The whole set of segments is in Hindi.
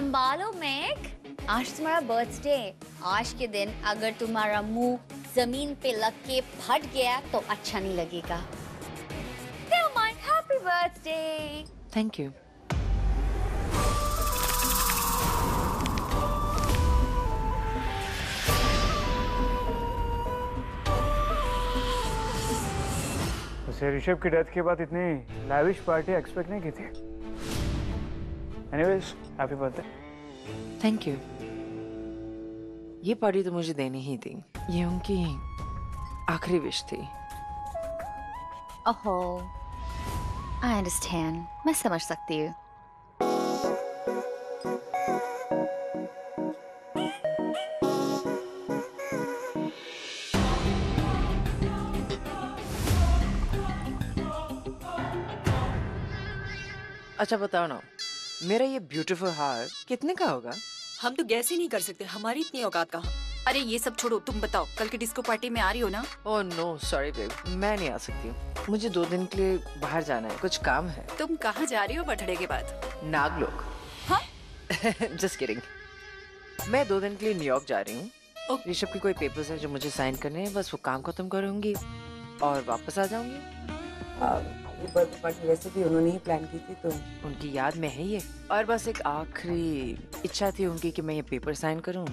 संभालो मैक। आज तुम्हारा बर्थडे आज के दिन अगर तुम्हारा मुँह ज़मीन पे लग के फट गया तो अच्छा नहीं लगेगा। Happy birthday thank you Rishabh की डेथ के बाद इतनी लैविश पार्टी एक्सपेक्ट नहीं की थी। Anyways happy birthday thank you ये पार्टी तो मुझे देनी ही थी। ये उनकी आखिरी विश थी। ओहो। आई अंडरस्टैंड मैं समझ सकती हूँ। अच्छा बताओ ना। मेरा ये ब्यूटीफुल हार कितने का होगा? हम तो गैस ही नहीं कर सकते हमारी इतनी औकात कहाँ? अरे ये सब छोड़ो तुम बताओ कल की डिस्को पार्टी में आ रही हो ना? ओह नो सॉरी बेब मैं नहीं आ सकती हूँ। मुझे दो दिन के लिए बाहर जाना है कुछ काम है। तुम कहाँ जा रही हो बर्थडे के बाद? नागलोक। हाँ? जस्ट किडिंग मैं दो दिन के लिए न्यूयॉर्क जा रही हूँ। ऋषभ के कोई पेपर्स है जो मुझे साइन करने हैं बस वो काम खत्म करूँगी और वापस आ जाऊँगी। ये बर्थडे पार्टी वैसे भी उन्होंने ही प्लान की थी तो उनकी याद में है ये। और बस एक आखिरी इच्छा थी उनकी कि मैं ये पेपर साइन करूँ।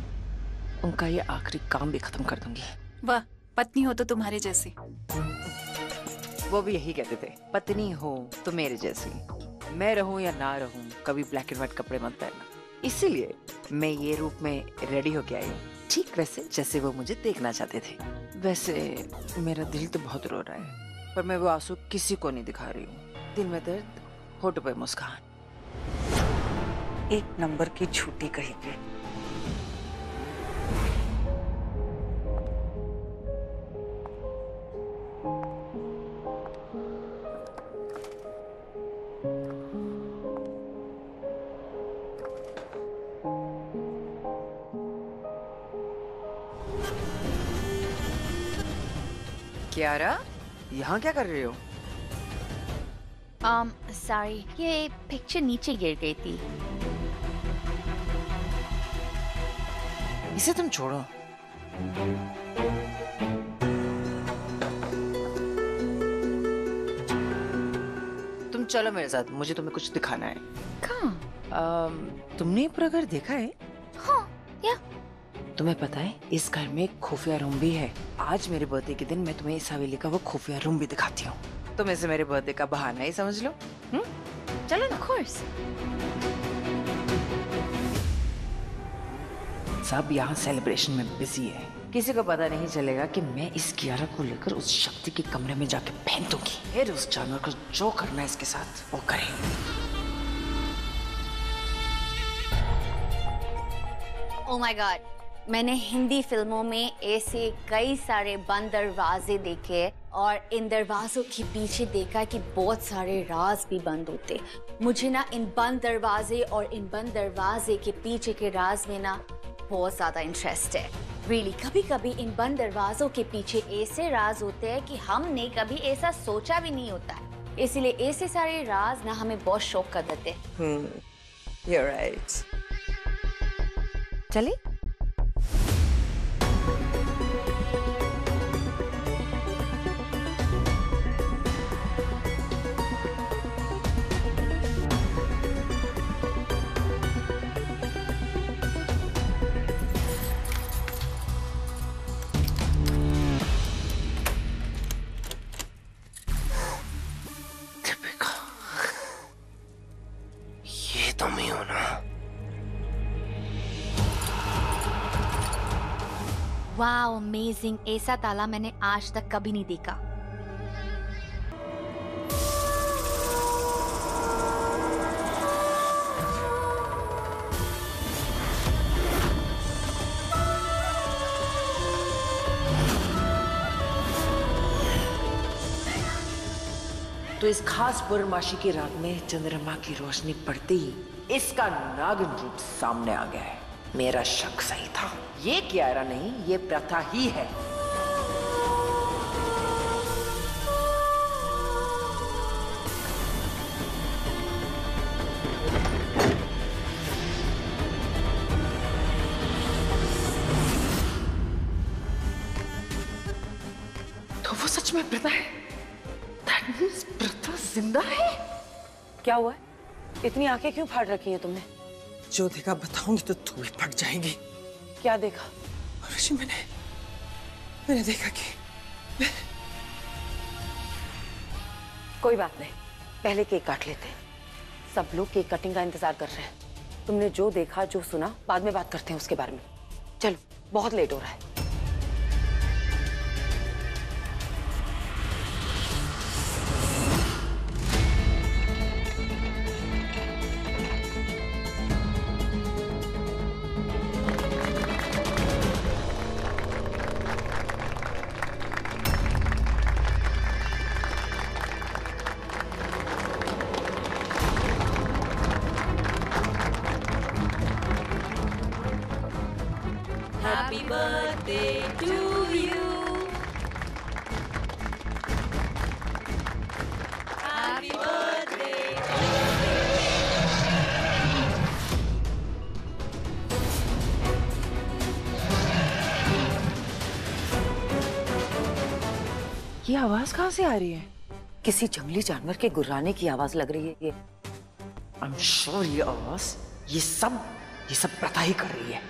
उनका ये आखिरी काम भी खत्म कर दूँगी। वाह पत्नी हो तो तुम्हारे जैसी। वो भी यही कहते थे पत्नी हो तो मेरे जैसी। मैं रहूँ या ना रहूँ कभी ब्लैक एंड व्हाइट कपड़े मत पहनना। इसीलिए मैं ये रूप में रेडी होके आई हूँ। ठीक वैसे जैसे वो मुझे देखना चाहते थे। वैसे मेरा दिल तो बहुत रो रहा है। पर मैं वो आँसू किसी को नहीं दिखा रही हूँ। दिल में दर्द, होठों पे मुस्कान। एक नंबर की छुट्टी कही पे। क्यारा यहाँ क्या कर रहे हो? Um सॉरी ये पिक्चर नीचे गिर गई थी। इसे तुम छोड़ो। तुम चलो मेरे साथ मुझे तुम्हें कुछ दिखाना है। कहाँ? अम, तुमने पूरा घर देखा है? हाँ या। तुम्हें पता है इस घर में खुफिया रूम भी है। आज मेरे बर्थडे के दिन मैं तुम्हें इस हवेली का वो खुफिया रूम भी दिखाती हूँ। तुम इसे मेरे बर्थडे का बहाना ही समझ लो। हम्म? चलो ना कोर्स सब यहाँ सेलिब्रेशन में बिज़ी है। किसी को पता नहीं चलेगा कि मैं इस कियारा को लेकर उस शक्ति के कमरे में जाके पहन दूँगी। फिर उस जानवर को जो करना है इसके साथ वो करे। ओ माय गॉड मैंने हिंदी फ़िल्मों में ऐसे कई सारे बंद दरवाजे देखे और इन दरवाजों के पीछे देखा कि बहुत सारे राज भी बंद होते। मुझे ना इन बंद दरवाजे और इन बंद दरवाजे के पीछे के राज में ना बहुत ज़्यादा इंटरेस्ट है। रियली really, कभी कभी इन बंद दरवाजों के पीछे ऐसे राज होते हैं कि हमने कभी ऐसा सोचा भी नहीं होता। है इसीलिए ऐसे सारे राज ना हमें बहुत शौक कर देते you're right. चले वाओ अमेजिंग ऐसा ताला मैंने आज तक कभी नहीं देखा। तो इस खास पूर्णमासी की रात में चंद्रमा की रोशनी पड़ते ही इसका नागिन रूप सामने आ गया है। मेरा शक सही था। ये क्यारा नहीं ये प्रथा ही है। तो सच में प्रथा है? दैट प्रथा ज़िंदा है? क्या हुआ है? इतनी आँखें क्यों फाड़ रखी हैं तुमने? जो देखा बताऊँगी तो तू भी फट जाएगी। क्या देखा? ऋषि मैंने मैंने देखा कि कोई बात नहीं पहले केक काट लेते सब लोग केक कटिंग का इंतज़ार कर रहे हैं। तुमने जो देखा जो सुना बाद में बात करते हैं उसके बारे में। चलो बहुत लेट हो रहा है। कहाँ से आ रही है? किसी जंगली जानवर के गुर्राने की आवाज़ लग रही है। ये आई ये आवाज़, ये सब ये सब प्रथा ही कर रही है।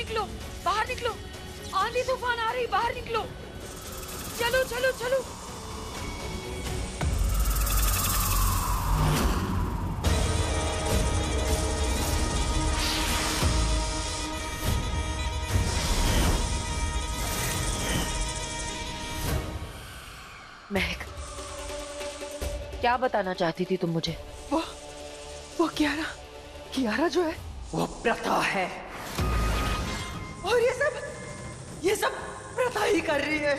निकलो बाहर निकलो। आंधी तूफ़ान आ रही बाहर निकलो। चलो चलो चलो। महक क्या बताना चाहती थी तुम मुझे? वो वो कियारा कियारा जो है। वो प्रथा है। और ये सब ये सब प्रथा ही कर रही है।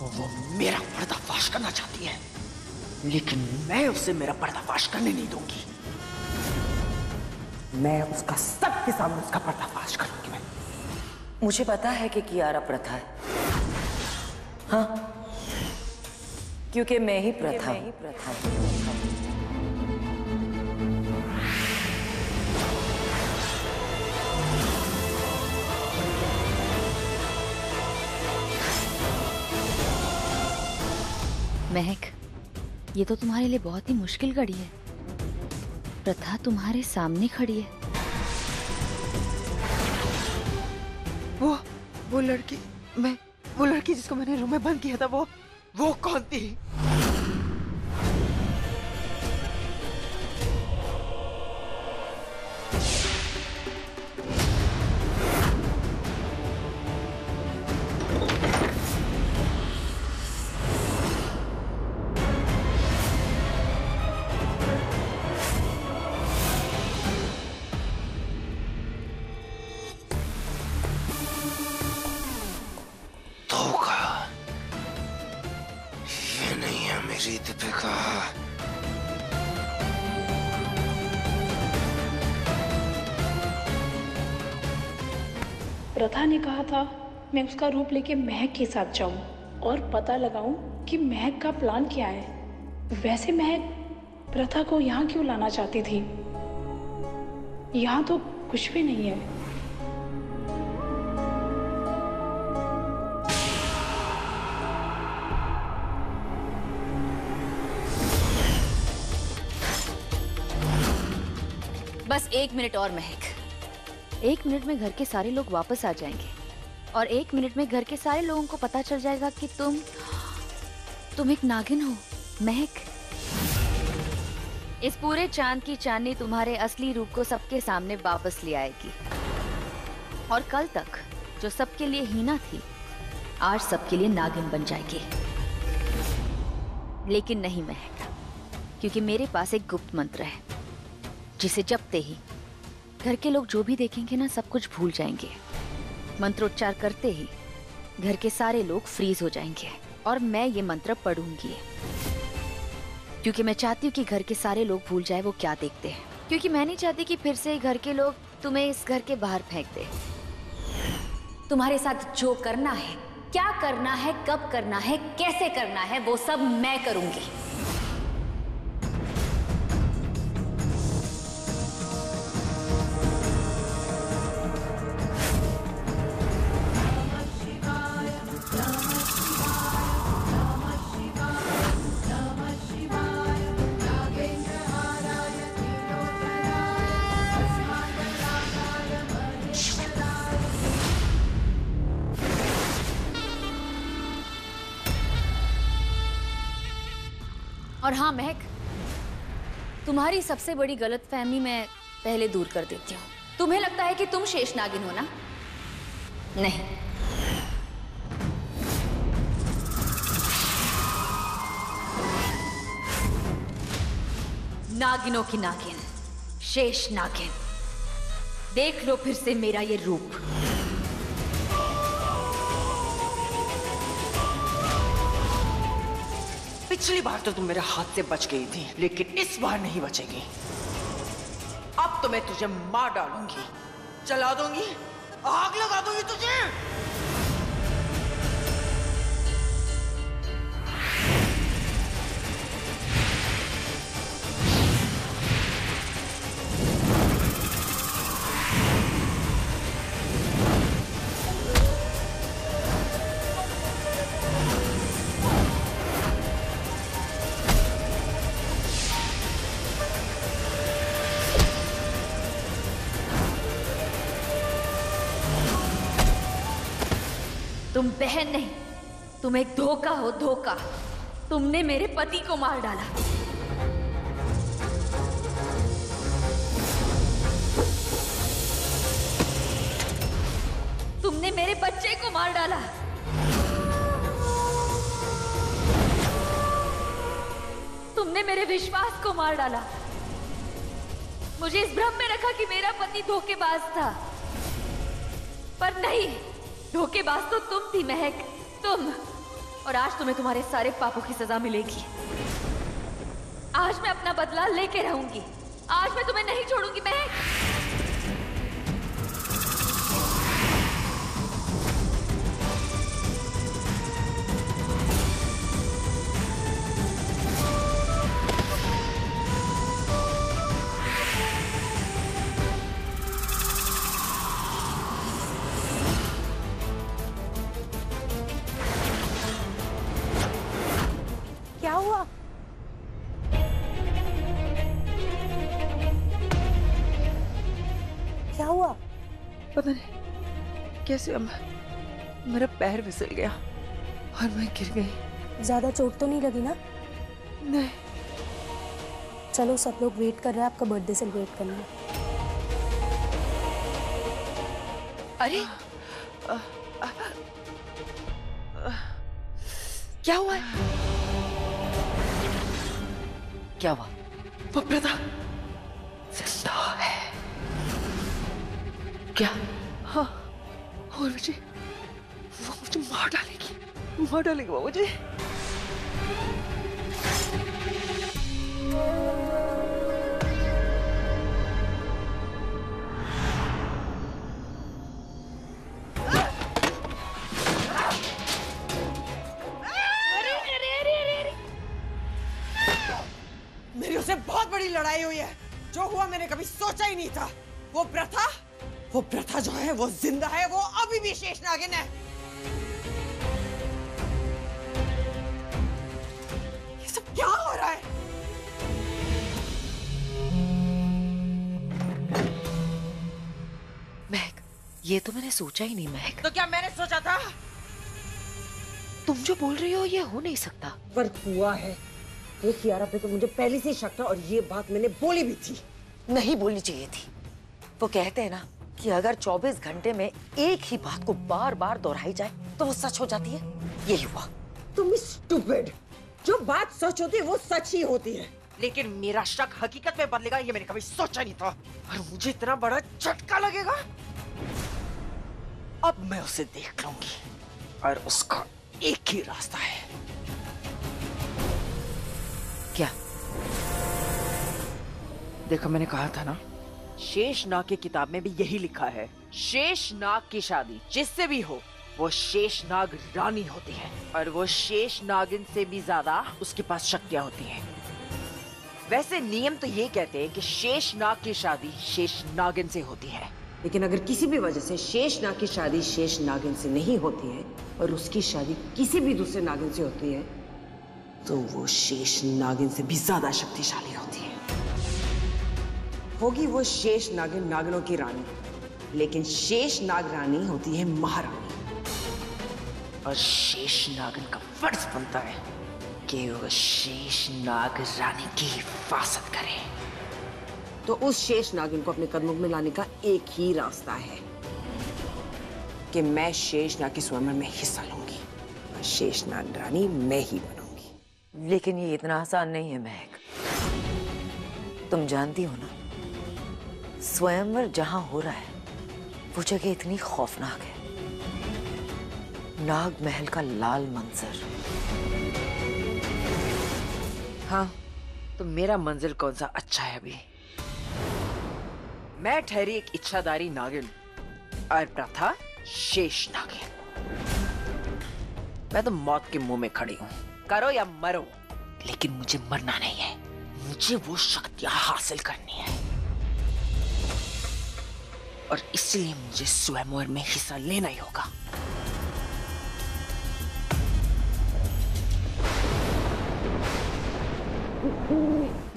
वो मेरा पर्दाफाश करना चाहती है लेकिन मैं उसे मेरा पर्दाफाश करने नहीं दूँगी। मैं उसका सबके सामने उसका पर्दाफाश करूँगी मैं। मुझे पता है कि कियारा प्रथा है। हाँ? क्योंकि मैं ही प्रथा हूँ। प्रथा हूँ। महक, ये तो तुम्हारे लिए बहुत ही मुश्किल घड़ी है। प्रथा तुम्हारे सामने खड़ी है। वो वो लड़की, मैं, वो लड़की जिसको मैंने रूम में बंद किया था, वो वो कौन थी? धोखा प्रथा ने कहा था, मैं उसका रूप लेके महक के साथ जाऊँ और पता लगाऊँ कि महक का प्लान क्या है। वैसे महक प्रथा को यहाँ क्यों लाना चाहती थी? यहाँ तो कुछ भी नहीं है। बस एक मिनट और महक। एक मिनट में घर के सारे लोग वापस आ जाएँगे। और एक मिनट में घर के सारे लोगों को पता चल जाएगा कि तुम तुम एक नागिन हो, महक। इस पूरे चाँद की चांदनी तुम्हारे असली रूप को सबके सामने वापस ले आएगी। और कल तक, जो सबके लिए हीना थी, आज सबके लिए नागिन बन जाएगी। लेकिन नहीं महक, क्योंकि मेरे पास एक गुप्त मंत्र है, जिसे जपते ही घर के लोग जो भी देखेंगे ना, सब कुछ भूल जाएँगे। मंत्रोच्चार करते ही घर के सारे लोग फ्रीज हो जाएँगे और मैं ये मंत्र पढ़ूँगी। क्योंकि मैं चाहती हूँ कि घर के सारे लोग भूल जाए, वो क्या देखते हैं। क्योंकि मैं नहीं चाहती कि फिर से घर के लोग तुम्हें इस घर के बाहर फेंक दे। तुम्हारे साथ जो करना है, क्या करना है, कब करना है, कैसे करना है, वो सब मैं करूँगी। और हाँ महक, तुम्हारी सबसे बड़ी गलतफहमी मैं पहले दूर कर देती हूँ। तुम्हें लगता है कि तुम शेष नागिन हो ना? नहीं। नागिनों की नागिन शेष नागिन देख लो फिर से मेरा ये रूप। पिछली बार तो तुम मेरे हाथ से बच गई थी, लेकिन इस बार नहीं बचेगी। अब तो मैं तुझे मार डालूँगी। चला दूँगी। आग लगा दूँगी तुझे। तुम बहन नहीं, तुम एक धोखा हो, धोखा। तुमने मेरे पति को मार डाला। तुमने मेरे बच्चे को मार डाला। तुमने मेरे विश्वास को मार डाला। मुझे इस भ्रम में रखा कि मेरा पति धोखेबाज था। पर नहीं धोखेबाज तो तुम थी, महक। तुम। और आज तुम्हें तुम्हारे सारे पापों की सजा मिलेगी। आज मैं अपना बदला लेके रहूँगी। आज मैं तुम्हें नहीं छोड़ूँगी, महक। कैसे अब मेरा पैर फिसल गया और मैं गिर गई। ज़्यादा चोट तो नहीं लगी ना? नहीं। चलो सब लोग वेट कर रहे हैं आपका बर्थडे सेलिब्रेट करने अरे आ, क्या हुआ? है क्या हुआ? वो प्रथा ज़िंदा है। क्या? और मुझे वो मुझे मार डालेगी मार डालेगी वो मुझे मेरी उसे बहुत बड़ी लड़ाई हुई है। जो हुआ मैंने कभी सोचा ही नहीं था। वो प्रथा वो प्रथा जो है वो ज़िंदा है वो अभी भी शेष नागिन है। ये सब क्या हो रहा है? महक ये तो मैंने सोचा ही नहीं महक। तो क्या मैंने सोचा था? तुम जो बोल रही हो ये हो नहीं सकता। पर हुआ है। वो कियारा पे तो मुझे पहले से शक था और ये बात मैंने बोली भी थी। नहीं बोलनी चाहिए थी। वो कहते हैं ना कि अगर 24 घंटे में एक ही बात को बार बार दोहराई जाए तो वो सच हो जाती है? यही हुआ तुम स्टूपिड जो बात सच होती है वो सच ही होती है। लेकिन मेरा शक हकीकत में बदलेगा ये मैंने कभी सोचा नहीं था। और मुझे इतना बड़ा झटका लगेगा। अब मैं उसे देख लूँगी। और उसका एक ही रास्ता है। क्या? देखो मैंने कहा था ना शेष नाग की किताब में भी यही लिखा है। शेष नाग की शादी जिससे भी हो, वो शेष नाग रानी होती है। और वो शेष नागिन से भी ज़्यादा उसके पास शक्तियाँ होती हैं। वैसे नियम तो ये कहते हैं कि शेष नाग की शादी शेष नागिन से होती है। लेकिन अगर किसी भी वजह से शेष नाग की शादी शेष नागिन से नहीं होती है और उसकी शादी किसी भी दूसरे नागिन से होती है तो वो शेष नागिन से भी ज़्यादा शक्तिशाली होती है। होगी वो शेष नागिन नागिनों की रानी। लेकिन शेष नाग रानी होती है महारानी। और शेष नागिन का फ़र्ज़ बनता है कि वो शेष नाग रानी की हिफाजत करे। तो उस शेष नागिन को अपने कदमों में लाने का एक ही रास्ता है कि मैं शेष नाग के स्वयंवर में हिस्सा लूँगी और शेष नाग रानी मैं ही बनूँगी। लेकिन ये इतना आसान नहीं है, महक। तुम जानती हो ना? स्वयंवर जहाँ हो रहा है, वो जगह इतनी खौफनाक है। नाग महल का लाल मंजर। हाँ तो मेरा मंजिल कौन सा अच्छा है अभी? मैं ठहरी एक इच्छादारी नागिन और प्रथा शेष नागिन। मैं तो मौत के मुँह में खड़ी हूँ। करो या मरो, लेकिन मुझे मरना नहीं है। मुझे वो शक्तियाँ हासिल करनी है। और इसलिए मुझे स्वयंवर में हिस्सा लेना ही होगा।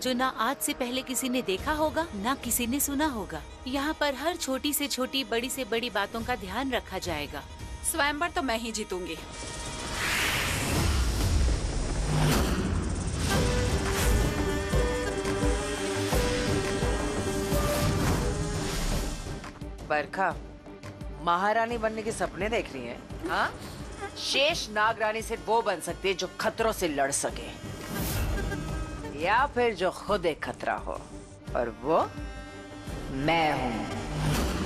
जो ना आज से पहले किसी ने देखा होगा ना किसी ने सुना होगा। यहाँ पर हर छोटी से छोटी बड़ी से बड़ी बातों का ध्यान रखा जाएगा। स्वयंवर तो मैं ही जीतूँगी। बरखा महारानी बनने के सपने देख रही है, हा? शेष नाग रानी सिर्फ़ वो बन सकती है जो खतरों से लड़ सके। या फिर जो खुद एक खतरा हो। और वो मैं हूँ।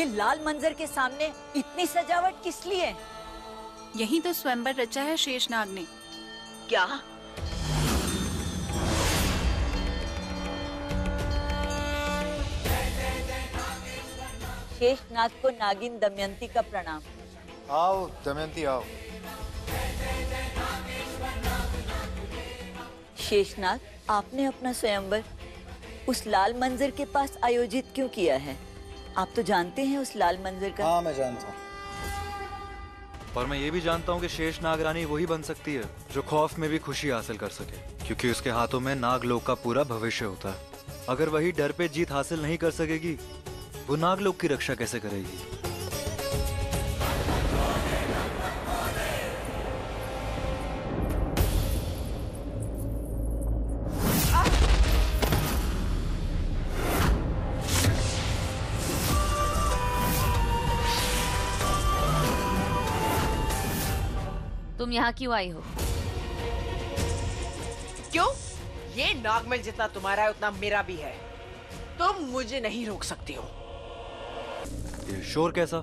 ये लाल मंजर के सामने इतनी सजावट किस लिए? यही तो स्वयंवर रचा है शेषनाग ने। क्या? शेषनाग को नागिन दमयंती का प्रणाम। आओ दमयंती आओ। शेषनाग आपने अपना स्वयंवर उस लाल मंजर के पास आयोजित क्यों किया है? आप तो जानते हैं उस लाल मंदिर का। हाँ मैं जानता हूँ। पर मैं ये भी जानता हूँ कि शेष नागरानी वही बन सकती है जो खौफ में भी खुशी हासिल कर सके क्योंकि उसके हाथों में नागलोक का पूरा भविष्य होता है। अगर वही डर पे जीत हासिल नहीं कर सकेगी वो नागलोक की रक्षा कैसे करेगी? यहाँ क्यों आई हो? क्यों? ये नागमल जितना तुम्हारा है उतना मेरा भी है। तुम मुझे नहीं रोक सकती हो। ये शोर कैसा?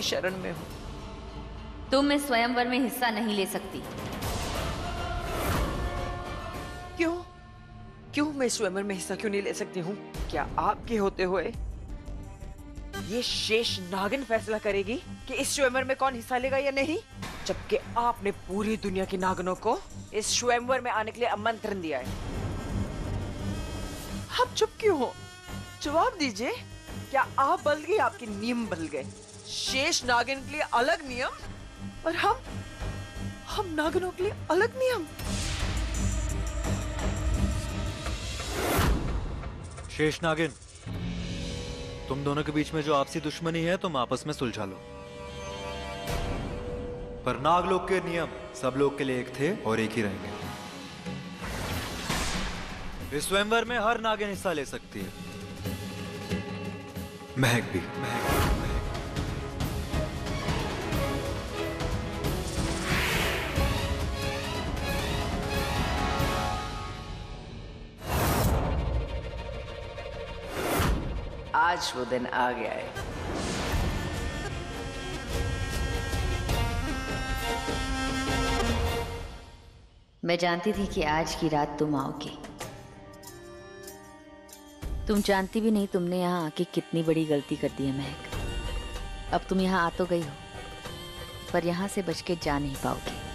आपकी शरण में हूँ। तुम इस स्वयंवर में हिस्सा नहीं ले सकती। क्यों? क्यों मैं स्वयंवर में हिस्सा क्यों नहीं ले सकती हूँ? क्या आपके होते हुए ये शेष नागिन फैसला करेगी कि इस स्वयंवर में कौन हिस्सा लेगा या नहीं? जबकि आपने पूरी दुनिया के नागनों को इस स्वयंवर में आने के लिए आमंत्रण दिया है। आप चुप क्यों हो? जवाब दीजिए क्या आप बदल गए आपके नियम बदल गए? शेष नागिन के लिए अलग नियम और हम हम नागिनों के लिए अलग नियम। शेष नागिन, तुम दोनों के बीच में जो आपसी दुश्मनी है, तुम आपस में सुलझा लो। पर नागलोक के नियम सब लोग के लिए एक थे और एक ही रहेंगे। इस स्वयंवर में हर नागिन हिस्सा ले सकती है। महक भी, महक आज वो दिन आ गया है। मैं जानती थी कि आज की रात तुम आओगी। तुम जानती भी नहीं तुमने यहाँ आके कितनी बड़ी गलती कर दी है महक। अब तुम यहाँ आ तो गई हो, पर यहाँ से बच के जा नहीं पाओगी।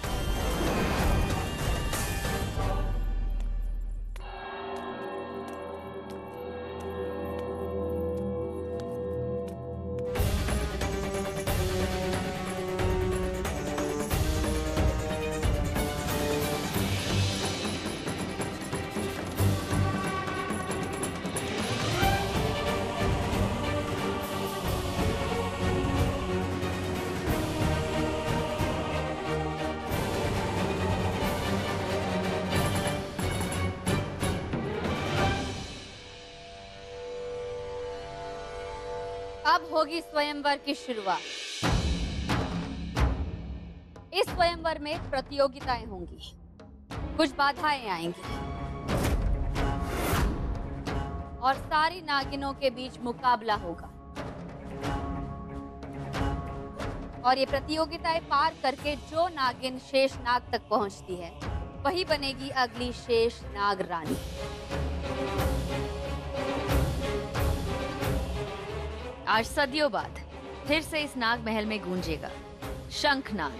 स्वयंवर की शुरुआत। इस स्वयंवर में प्रतियोगिताएँ होंगी। कुछ बाधाएँ आएँगी। और सारी नागिनों के बीच मुकाबला होगा। और ये प्रतियोगिताएँ पार करके जो नागिन शेष नाग तक पहुँचती है, वही बनेगी अगली शेष नाग रानी। आज सदियों बाद फिर से इस नाग महल में गूंजेगा। शंखनाद।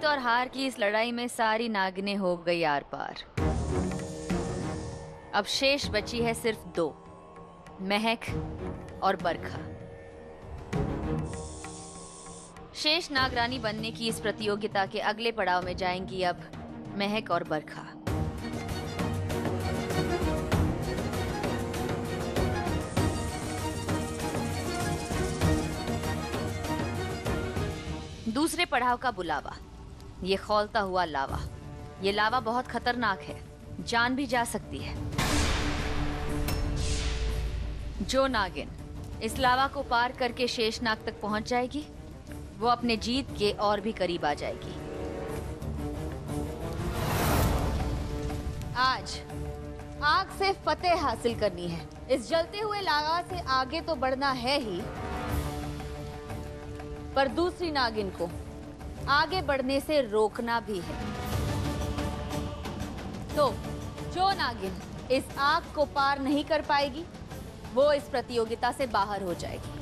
जीत और हार की इस लड़ाई में सारी नागिनें हो गई आर पार। अब शेष बची है सिर्फ़ दो, महक और बरखा। शेष नागरानी बनने की इस प्रतियोगिता के अगले पड़ाव में जाएँगी अब महक और बरखा। दूसरे पड़ाव का बुलावा। ये खौलता हुआ लावा। ये लावा बहुत खतरनाक है। जान भी जा सकती है। जो नागिन, इस लावा को पार करके शेषनाग तक पहुँच जाएगी, वो अपने जीत के और भी करीब आ जाएगी। आज, आग से फतेह हासिल करनी है। इस जलते हुए लावा से आगे तो बढ़ना है ही। पर दूसरी नागिन को आगे बढ़ने से रोकना भी है। तो जो नागिन इस आग को पार नहीं कर पाएगी, वो इस प्रतियोगिता से बाहर हो जाएगी।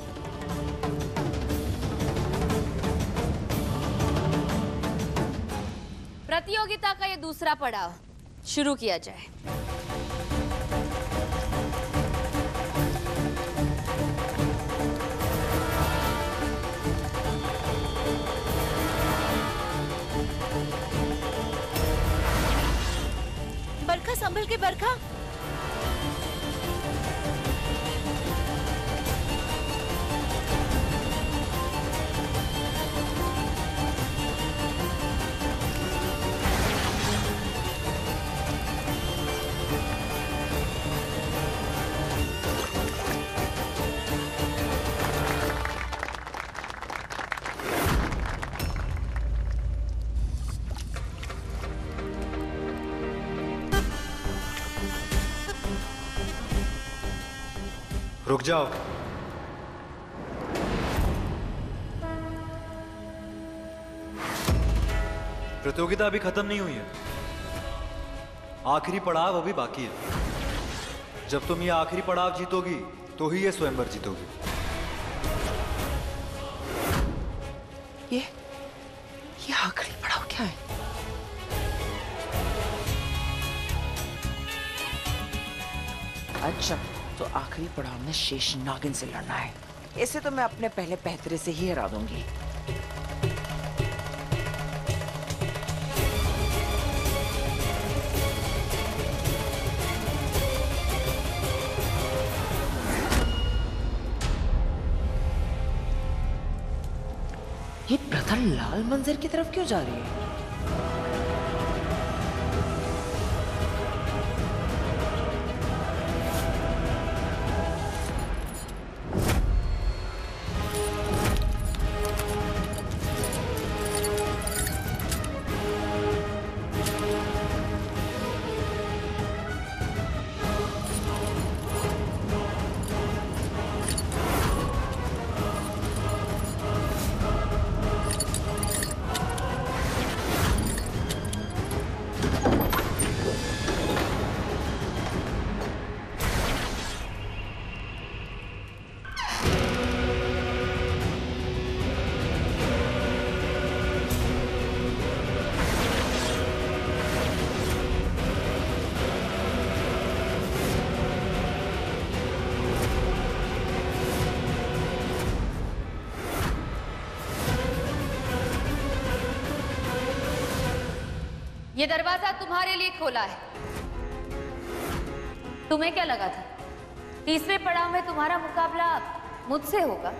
प्रतियोगिता का ये दूसरा पड़ाव शुरू किया जाए। बरखा संभल के बरखा। जाओ। प्रतियोगिता अभी खत्म नहीं हुई है। आखिरी पड़ाव अभी बाकी है। जब तुम ये आखिरी पड़ाव जीतोगी तो ही ये स्वयंवर जीतोगी। ये आखिरी पड़ाव में शेष नागिन से लड़ना है। इसे तो मैं अपने पहले पैतरे से ही हरा दूँगी। ये प्रथा लाल मंजर की तरफ़ क्यों जा रही है? ये दरवाज़ा तुम्हारे लिए खोला है। तुम्हें क्या लगा था? तीसरे पड़ाव में तुम्हारा मुकाबला मुझसे होगा?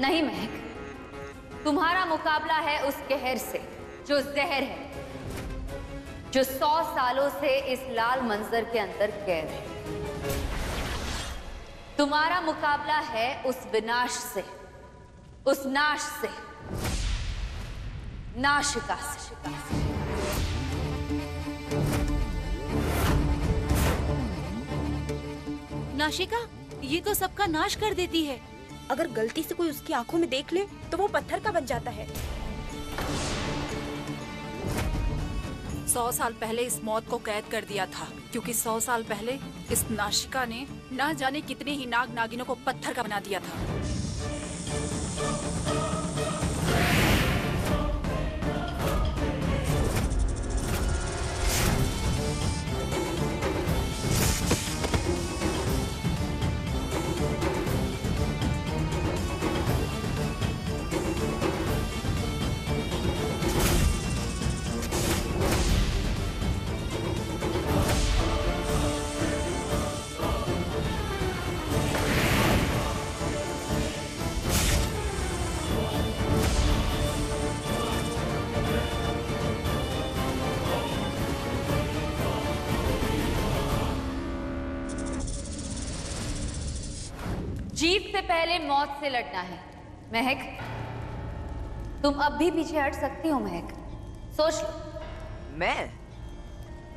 नहीं, महक। तुम्हारा मुकाबला है उस कहर से, जो जहर है, जो सौ सालों से इस लाल मंजर के अंदर कैद है। तुम्हारा मुकाबला है उस विनाश से, उस नाश से, नाशिका से। नाशिका ये तो सबका नाश कर देती है। अगर गलती से कोई उसकी आँखों में देख ले तो वो पत्थर का बन जाता है। सौ साल पहले इस मौत को कैद कर दिया था क्योंकि सौ साल पहले इस नाशिका ने ना जाने कितने ही नाग नागिनों को पत्थर का बना दिया था। पहले मौत से लड़ना है। महक, तुम अब भी पीछे हट सकती हो, महक। सोच लो। मैं?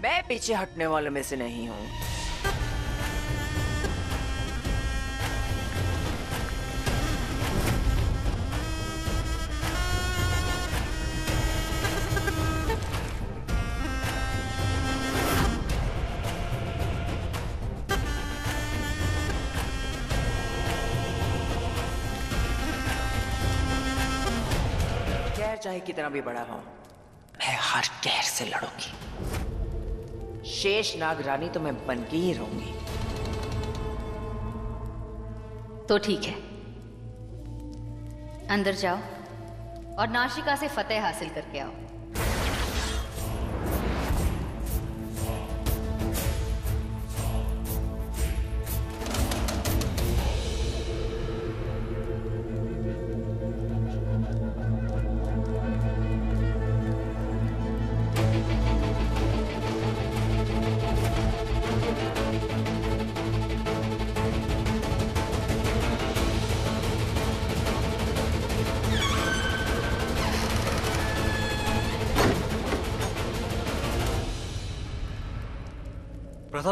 मैं पीछे हटने वाले में से नहीं हूँ। चाहे कितना भी बड़ा हो, मैं हर कहर से लड़ूँगी। शेष नाग रानी तो मैं बन के ही रहूँगी। तो ठीक है। अंदर जाओ और नाशिका से फतेह हासिल करके आओ।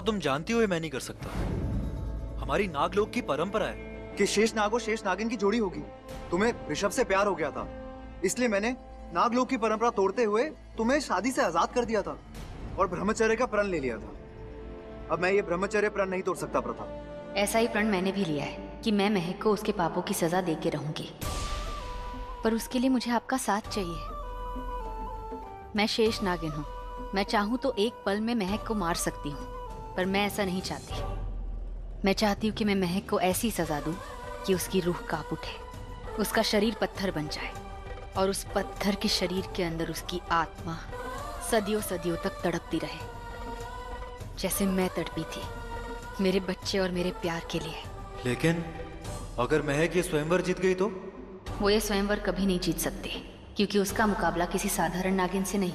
तुम जानती हो मैं नहीं कर सकता। हमारी नागलोक की परंपरा है कि शेष नाग और शेष नागिन की जोड़ी होगी। तुम्हें ऋषभ से प्यार हो गया था। इसलिए मैंने नागलोक की परंपरा तोड़ते हुए तुम्हें शादी से आज़ाद कर दिया था और ब्रह्मचर्य का प्रण ले लिया था। अब मैं ये ब्रह्मचर्य प्रण नहीं तोड़ सकता, प्रथा। ऐसा ही प्रण मैंने भी लिया है कि मैं महक को उसके पापों की सजा दे के रहूँगी। पर उसके लिए मुझे आपका साथ चाहिए। मैं शेष नागिन हूँ। मैं चाहूँ तो एक पल में महक को मार सकती हूँ। पर मैं ऐसा नहीं चाहती। मैं चाहती हूँ कि मैं महक को ऐसी सजा दूँ कि उसकी रूह काँप उठे उसका शरीर पत्थर बन जाए और उस पत्थर के शरीर के अंदर उसकी आत्मा सदियों सदियों तक तड़पती रहे। जैसे मैं तड़पी थी मेरे बच्चे और मेरे प्यार के लिए। लेकिन अगर महक ये स्वयंवर जीत गई तो? वो ये स्वयंवर कभी नहीं जीत सकते क्योंकि उसका मुकाबला किसी साधारण नागिन से नहीं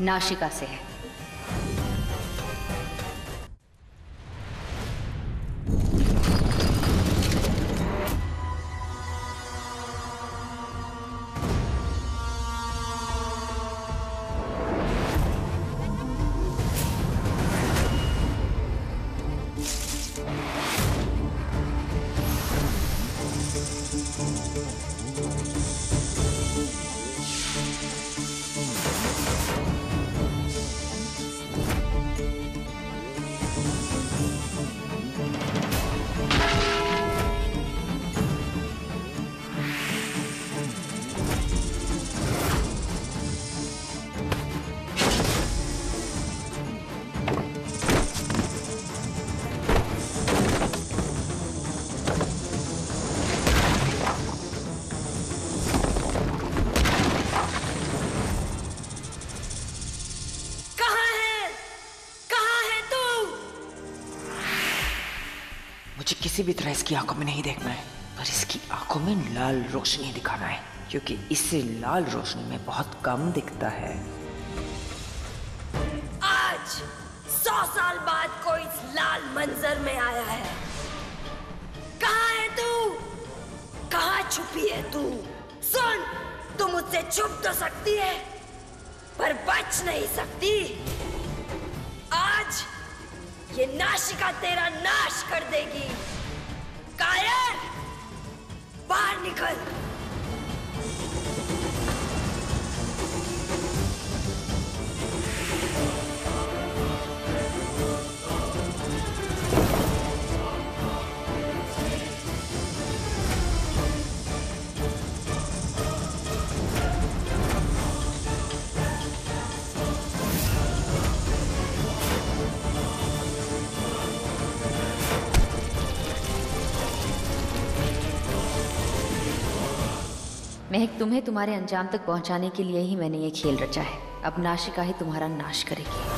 नाशिका से है। किसी भी तरह इसकी आँखों में नहीं देखना है, पर इसकी आँखों में लाल रोशनी दिखाना है, क्योंकि इससे लाल रोशनी में बहुत कम दिखता है। आज सौ साल बाद कोई इस लाल मंजर में आया है। कहाँ है तू? कहा छुपी है तू? सुन, तू मुझसे छुप तो सकती है, पर बच नहीं सकती। आज ये नाशिका तेरा नाश कर देगी। कायर बाहर निकल। महक तुम्हें तुम्हारे अंजाम तक पहुँचाने के लिए ही मैंने ये खेल रचा है। अब नाशिका ही तुम्हारा नाश करेगी।